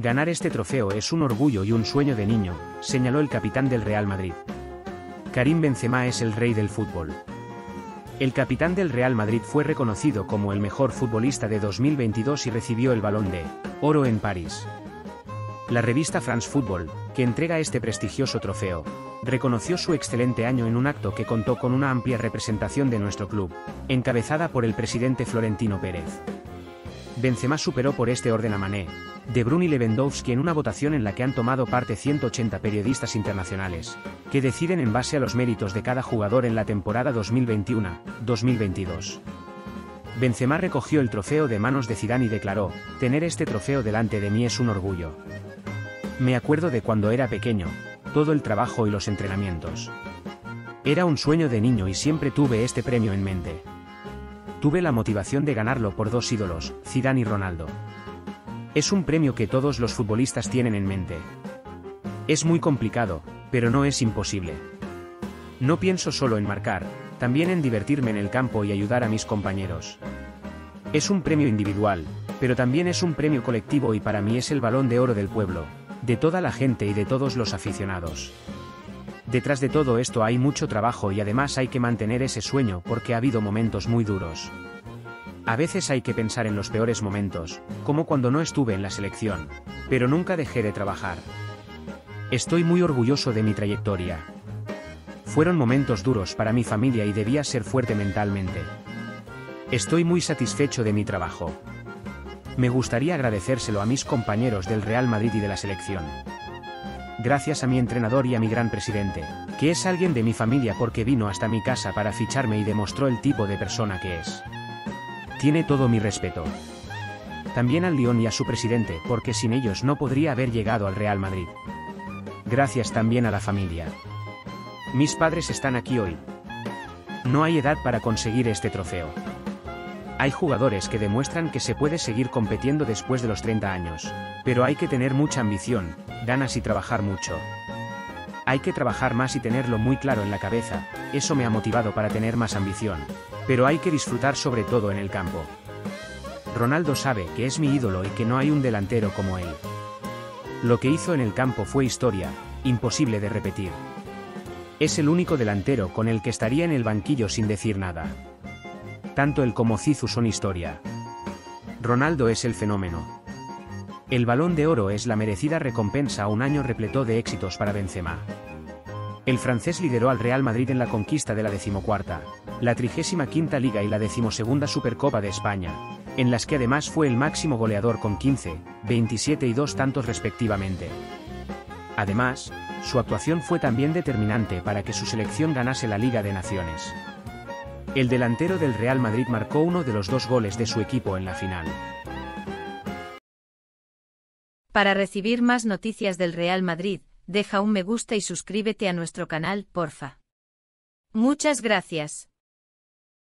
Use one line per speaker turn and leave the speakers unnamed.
Ganar este trofeo es un orgullo y un sueño de niño, señaló el capitán del Real Madrid. Karim Benzema es el rey del fútbol. El capitán del Real Madrid fue reconocido como el mejor futbolista de 2022 y recibió el balón de oro en París. La revista France Football, que entrega este prestigioso trofeo, reconoció su excelente año en un acto que contó con una amplia representación de nuestro club, encabezada por el presidente Florentino Pérez. Benzema superó por este orden a Mané, De Bruyne y Lewandowski en una votación en la que han tomado parte 180 periodistas internacionales, que deciden en base a los méritos de cada jugador en la temporada 2021-2022. Benzema recogió el trofeo de manos de Zidane y declaró, tener este trofeo delante de mí es un orgullo. Me acuerdo de cuando era pequeño, todo el trabajo y los entrenamientos. Era un sueño de niño y siempre tuve este premio en mente. Tuve la motivación de ganarlo por dos ídolos, Zidane y Ronaldo. Es un premio que todos los futbolistas tienen en mente. Es muy complicado, pero no es imposible. No pienso solo en marcar, también en divertirme en el campo y ayudar a mis compañeros. Es un premio individual, pero también es un premio colectivo y para mí es el balón de oro del pueblo, de toda la gente y de todos los aficionados. Detrás de todo esto hay mucho trabajo y además hay que mantener ese sueño porque ha habido momentos muy duros. A veces hay que pensar en los peores momentos, como cuando no estuve en la selección, pero nunca dejé de trabajar. Estoy muy orgulloso de mi trayectoria. Fueron momentos duros para mi familia y debía ser fuerte mentalmente. Estoy muy satisfecho de mi trabajo. Me gustaría agradecérselo a mis compañeros del Real Madrid y de la selección gracias a mi entrenador y a mi gran presidente, que es alguien de mi familia porque vino hasta mi casa para ficharme y demostró el tipo de persona que es. Tiene todo mi respeto. También al León y a su presidente porque sin ellos no podría haber llegado al Real Madrid. Gracias también a la familia. Mis padres están aquí hoy. No hay edad para conseguir este trofeo. Hay jugadores que demuestran que se puede seguir compitiendo después de los 30 años, pero hay que tener mucha ambición, ganas y trabajar mucho. Hay que trabajar más y tenerlo muy claro en la cabeza, eso me ha motivado para tener más ambición. Pero hay que disfrutar sobre todo en el campo. Ronaldo sabe que es mi ídolo y que no hay un delantero como él. Lo que hizo en el campo fue historia, imposible de repetir. Es el único delantero con el que estaría en el banquillo sin decir nada. Tanto él como Cizu son historia. Ronaldo es el fenómeno, el balón de oro es la merecida recompensa a un año repleto de éxitos para Benzema. El francés lideró al Real Madrid en la conquista de la decimocuarta, la trigésima quinta liga y la decimosegunda Supercopa de España, en las que además fue el máximo goleador con 15, 27 y 2 tantos respectivamente. Además, su actuación fue también determinante para que su selección ganase la Liga de Naciones. El delantero del Real Madrid marcó uno de los dos goles de su equipo en la final.
Para recibir más noticias del Real Madrid, deja un me gusta y suscríbete a nuestro canal, porfa. Muchas gracias.